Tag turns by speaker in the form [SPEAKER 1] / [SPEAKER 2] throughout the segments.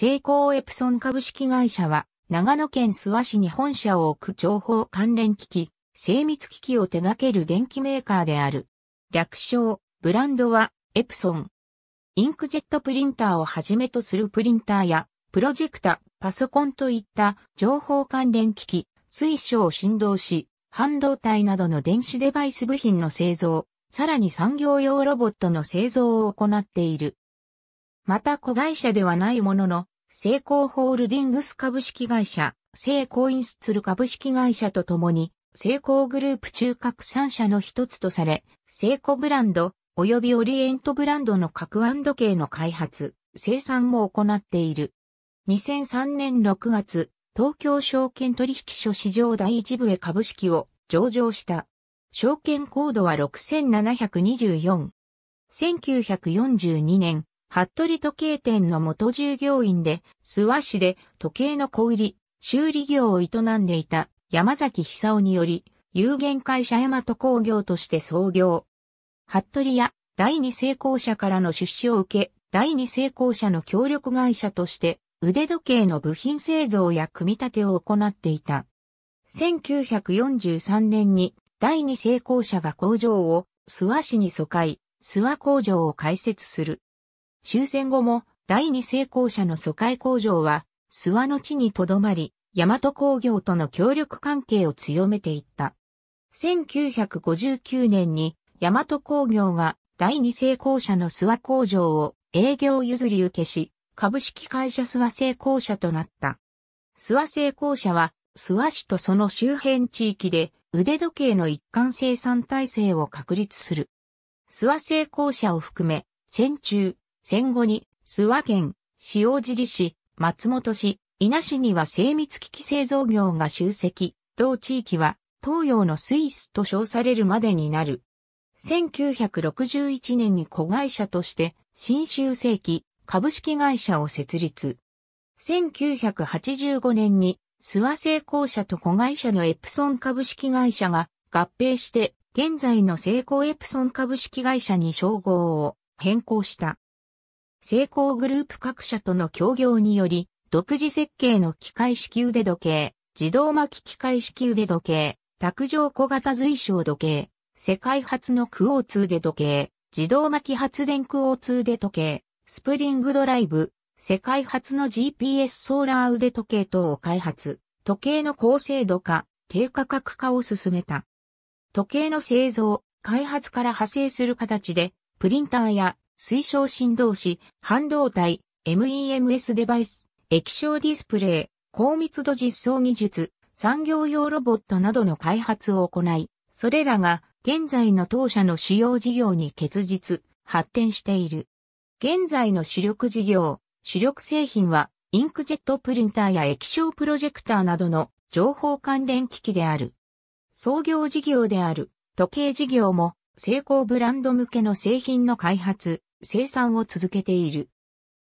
[SPEAKER 1] 成功エプソン株式会社は、長野県諏訪市に本社を置く情報関連機器、精密機器を手掛ける電気メーカーである。略称、ブランドは、エプソン。インクジェットプリンターをはじめとするプリンターや、プロジェクタ、パソコンといった情報関連機器、水晶を振動子、半導体などの電子デバイス部品の製造、さらに産業用ロボットの製造を行っている。また子会社ではないものの、成功ホールディングス株式会社、成功インスツル株式会社とともに、成功グループ中核3社の一つとされ、成功ブランド、及びオリエントブランドの核系の開発、生産も行っている。2003年6月、東京証券取引所市場第一部へ株式を上場した。証券コードは6724。1942年、服部時計店の元従業員で、諏訪市で時計の小売り、修理業を営んでいた山崎久夫により、有限会社大和工業として創業。服部や第二成功者からの出資を受け、第二成功者の協力会社として腕時計の部品製造や組み立てを行っていた。1943年に第二成功者が工場を諏訪市に疎開、諏訪工場を開設する。終戦後も第二成功者の疎開工場は諏訪の地にとどまり、大和工業との協力関係を強めていった。1959年に大和工業が第二成功者の諏訪工場を営業譲り受けし、株式会社諏訪成功者となった。諏訪成功者は諏訪市とその周辺地域で腕時計の一貫生産体制を確立する。諏訪成功者を含め、戦中、戦後に、諏訪県、塩尻市、松本市、稲市には精密機器製造業が集積、同地域は東洋のスイスと称されるまでになる。1961年に子会社として新州世紀株式会社を設立。1985年に諏訪製工社と子会社のエプソン株式会社が合併して現在の成功エプソン株式会社に称号を変更した。成功グループ各社との協業により、独自設計の機械式腕時計、自動巻き機械式腕時計、卓上小型随小時計、世界初のクオーツ腕時計、自動巻き発電クオーツ腕時計、スプリングドライブ、世界初の GPS ソーラー腕時計等を開発、時計の高精度化、低価格化を進めた。時計の製造、開発から派生する形で、プリンターや推奨振動子、半導体、MEMS デバイス、液晶ディスプレイ、高密度実装技術、産業用ロボットなどの開発を行い、それらが現在の当社の主要事業に結実、発展している。現在の主力事業、主力製品は、インクジェットプリンターや液晶プロジェクターなどの情報関連機器である。創業事業である時計事業も成功ブランド向けの製品の開発、生産を続けている。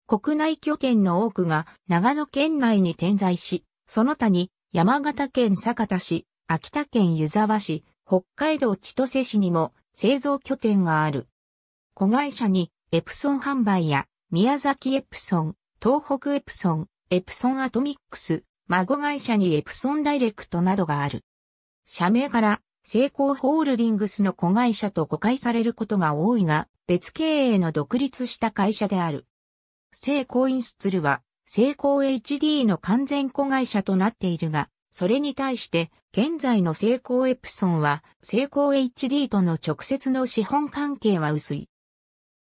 [SPEAKER 1] 国内拠点の多くが長野県内に点在し、その他に山形県酒田市、秋田県湯沢市、北海道千歳市にも製造拠点がある。子会社にエプソン販売や宮崎エプソン、東北エプソン、エプソンアトミックス、孫会社にエプソンダイレクトなどがある。社名から成功ホールディングスの子会社と誤解されることが多いが、別経営の独立した会社である。成功インスツルは、成功 HD の完全子会社となっているが、それに対して、現在の成功エプソンは、成功 HD との直接の資本関係は薄い。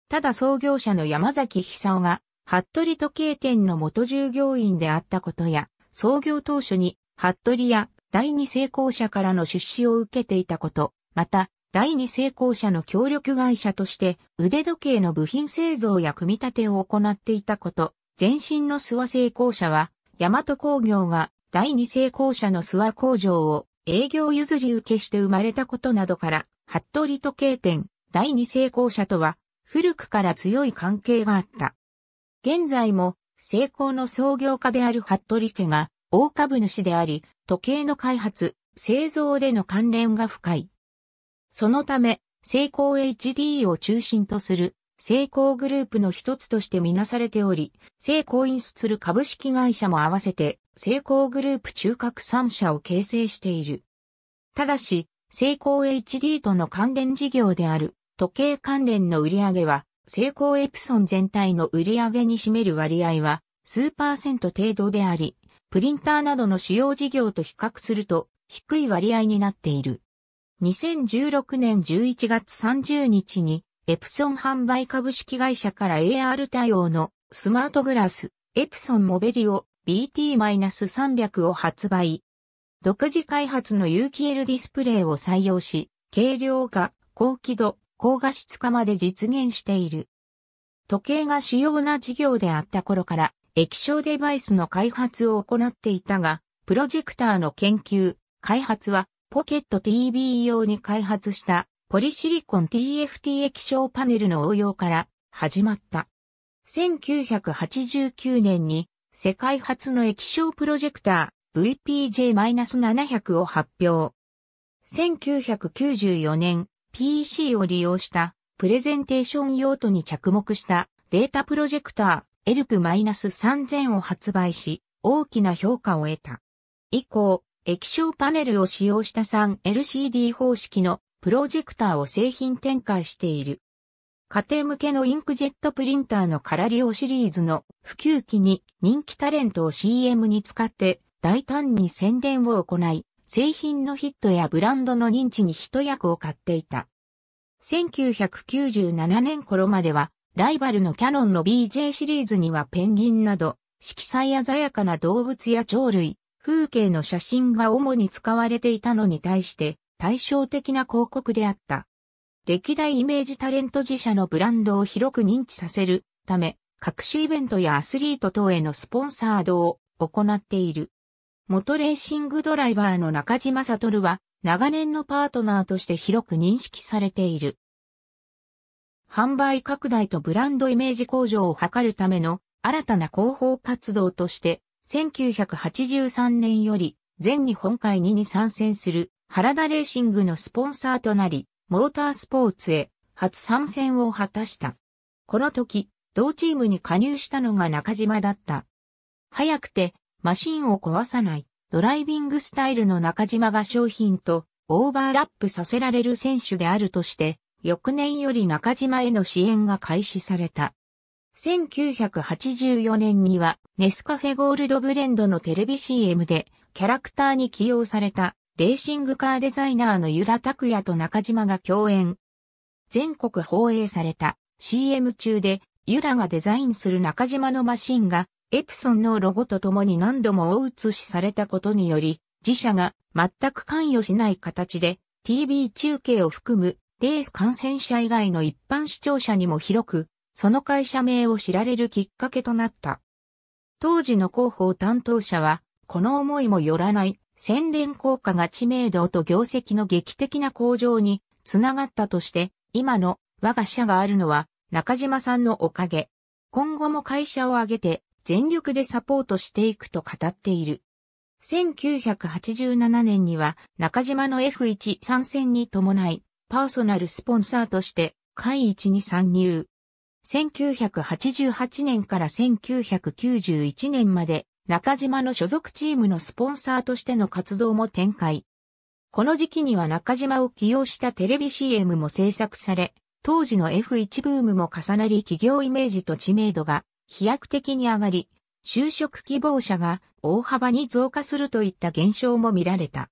[SPEAKER 1] ただ創業者の山崎久夫が、服部時計店の元従業員であったことや、創業当初に、服部や第二成功者からの出資を受けていたこと、また、第二成功者の協力会社として腕時計の部品製造や組み立てを行っていたこと、前身の諏訪成功者は、大和工業が第二成功者の諏訪工場を営業譲り受けして生まれたことなどから、服部時計店、第二成功者とは古くから強い関係があった。現在も成功の創業家である服部家が大株主であり、時計の開発、製造での関連が深い。そのため、成功 HD を中心とする成功グループの一つとしてみなされており、成功インスツル株式会社も合わせて、成功グループ中核3社を形成している。ただし、成功 HD との関連事業である時計関連の売上は、成功エプソン全体の売上に占める割合は数パーセント程度であり、プリンターなどの主要事業と比較すると低い割合になっている。2016年11月30日にエプソン販売株式会社から AR 対応のスマートグラスエプソンモベリオ BT-300 を発売。独自開発の有機 L ディスプレイを採用し、軽量化、高輝度、高画質化まで実現している。時計が主要な事業であった頃から液晶デバイスの開発を行っていたが、プロジェクターの研究、開発はポケット TV 用に開発したポリシリコン TFT 液晶パネルの応用から始まった。1989年に世界初の液晶プロジェクター VPJ-700 を発表。1994年 PC を利用したプレゼンテーション用途に着目したデータプロジェクターー ELP-3000 を発売し、大きな評価を得た。以降、液晶パネルを使用した 3LCD 方式のプロジェクターを製品展開している。家庭向けのインクジェットプリンターのカラリオシリーズの普及期に人気タレントを CM に使って大胆に宣伝を行い、製品のヒットやブランドの認知に一役を買っていた。1997年頃までは、ライバルのキャノンの BJ シリーズにはペンギンなど、色彩鮮やかな動物や鳥類、風景の写真が主に使われていたのに対して、対照的な広告であった。歴代イメージタレント自社のブランドを広く認知させるため、各種イベントやアスリート等へのスポンサードを行っている。元レーシングドライバーの中島悟は長年のパートナーとして広く認識されている。販売拡大とブランドイメージ向上を図るための新たな広報活動として、1983年より全日本会にに参戦する原田レーシングのスポンサーとなり、モータースポーツへ初参戦を果たした。この時、同チームに加入したのが中島だった。早くてマシンを壊さないドライビングスタイルの中島が商品とオーバーラップさせられる選手であるとして、翌年より中島への支援が開始された。1984年にはネスカフェゴールドブレンドのテレビ CM でキャラクターに起用されたレーシングカーデザイナーのユラ拓也と中島が共演。全国放映された CM 中でユラがデザインする中島のマシンがエプソンのロゴとともに何度も大写しされたことにより、自社が全く関与しない形で TV 中継を含むレース観戦者以外の一般視聴者にも広く、その会社名を知られるきっかけとなった。当時の広報担当者は、この思いもよらない宣伝効果が知名度と業績の劇的な向上につながったとして、今の我が社があるのは中島さんのおかげ。今後も会社を挙げて全力でサポートしていくと語っている。1987年には中島の F1 参戦に伴いパーソナルスポンサーとして会一に参入。1988年から1991年まで中島の所属チームのスポンサーとしての活動も展開。この時期には中島を起用したテレビ CM も制作され、当時の F1 ブームも重なり企業イメージと知名度が飛躍的に上がり、就職希望者が大幅に増加するといった現象も見られた。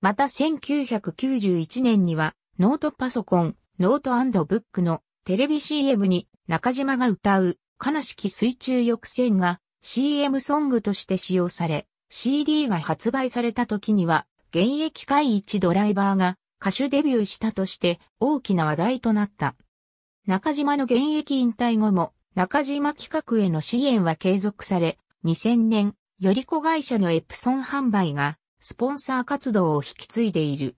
[SPEAKER 1] また1991年にはノートパソコン、ノートブックのテレビ CM に中島が歌う悲しき水中翼船が CM ソングとして使用され、CD が発売された時には現役 F1 ドライバーが歌手デビューしたとして大きな話題となった。中島の現役引退後も中島企画への支援は継続され、2000年、より子会社のエプソン販売が、スポンサー活動を引き継いでいる。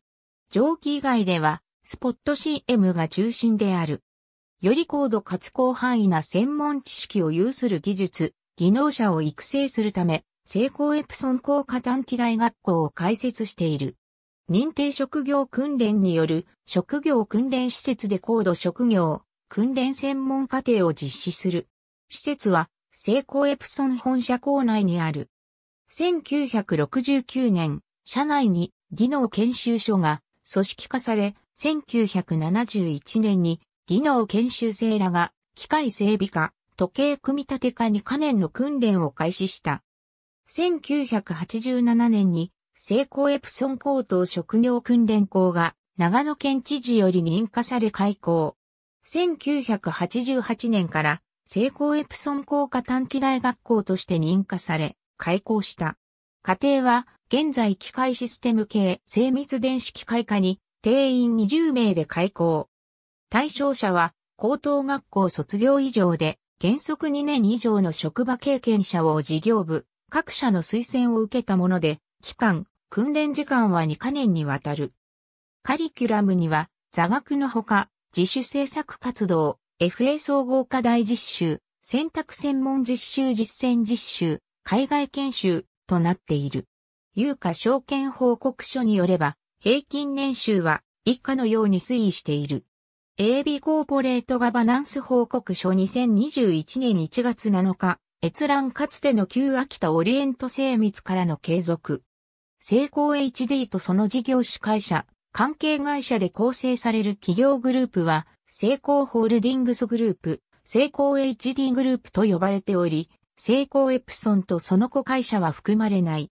[SPEAKER 1] 蒸気以外では、スポット CM が中心である。より高度かつ広範囲な専門知識を有する技術、技能者を育成するため、成功エプソン工科短期大学校を開設している。認定職業訓練による職業訓練施設で高度職業、訓練専門課程を実施する。施設は、成功エプソン本社校内にある。1969年、社内に技能研修所が組織化され、1971年に技能研修生らが機械整備課、時計組み立て課に可燃の訓練を開始した。1987年に成功エプソン高等職業訓練校が長野県知事より認可され開校。1988年から成功エプソン工科短期大学校として認可され開校した。家庭は現在機械システム系精密電子機械科に定員20名で開校。対象者は高等学校卒業以上で原則2年以上の職場経験者を事業部、各社の推薦を受けたもので、期間、訓練時間は2カ年にわたる。カリキュラムには、座学のほか、自主制作活動、FA 総合課題実習、選択専門実習実践実習、海外研修となっている。有価証券報告書によれば、平均年収は以下のように推移している。AB コーポレートガバナンス報告書2021年1月7日、閲覧かつての旧秋田オリエント精密からの継続。成功 HD とその事業主会社、関係会社で構成される企業グループは、成功ホールディングスグループ、成功 HD グループと呼ばれており、成功エプソンとその子会社は含まれない。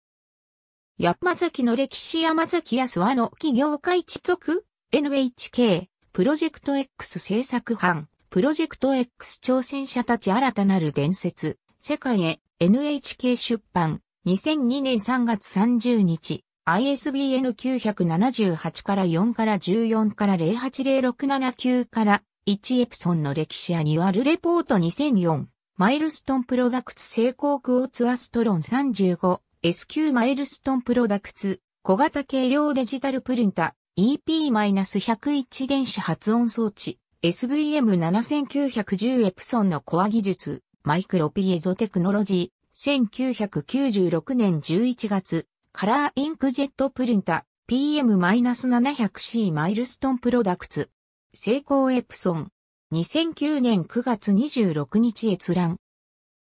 [SPEAKER 1] 山崎の歴史山崎康和の企業会地族？NHK プロジェクト X 制作班、プロジェクト X 挑戦者たち新たなる伝説、世界へ。NHK 出版、2002年3月30日、ISBN 978から4から14から080679から。1エプソンの歴史やニュアルレポート2004、マイルストンプロダクツ成功クオーツアストロン35 SQ マイルストンプロダクツ小型軽量デジタルプリンタ EP-101 電子発音装置、SVM7910 エプソンのコア技術、マイクロピエゾテクノロジー、1996年11月、カラーインクジェットプリンタ、PM-700C マイルストンプロダクツ、成功エプソン、2009年9月26日閲覧。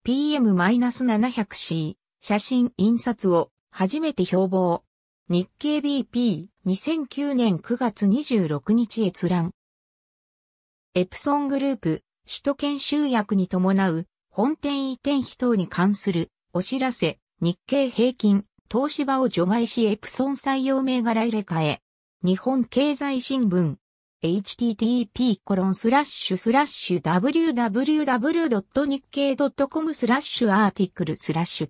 [SPEAKER 1] PM-700C、写真印刷を初めて標榜。日経 BP2009 年9月26日閲覧。エプソングループ、首都圏集約に伴う本店移転費等に関するお知らせ、日経平均、東芝を除外しエプソン採用銘柄入れ替え。日本経済新聞、http コロンスラッシュスラッシュ www.nikkei.com スラッシュアーティクルスラッシュ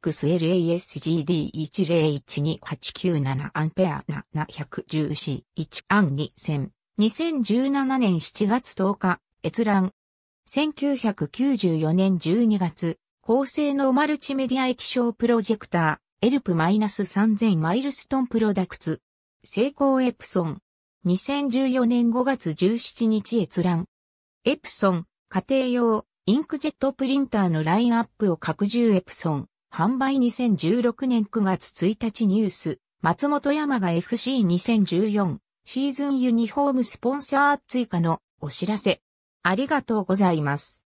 [SPEAKER 1] tgxlasgd1012897 アンペアな114 1案2000 2017年7月10日閲覧1994年12月高性能マルチメディア液晶プロジェクターエルプ -3000 マイルストンプロダクツ成功エプソン2014年5月17日閲覧。エプソン、家庭用、インクジェットプリンターのラインアップを拡充エプソン、販売2016年9月1日ニュース、松本山が FC2014 シーズンユニフォームスポンサー追加のお知らせ。ありがとうございます。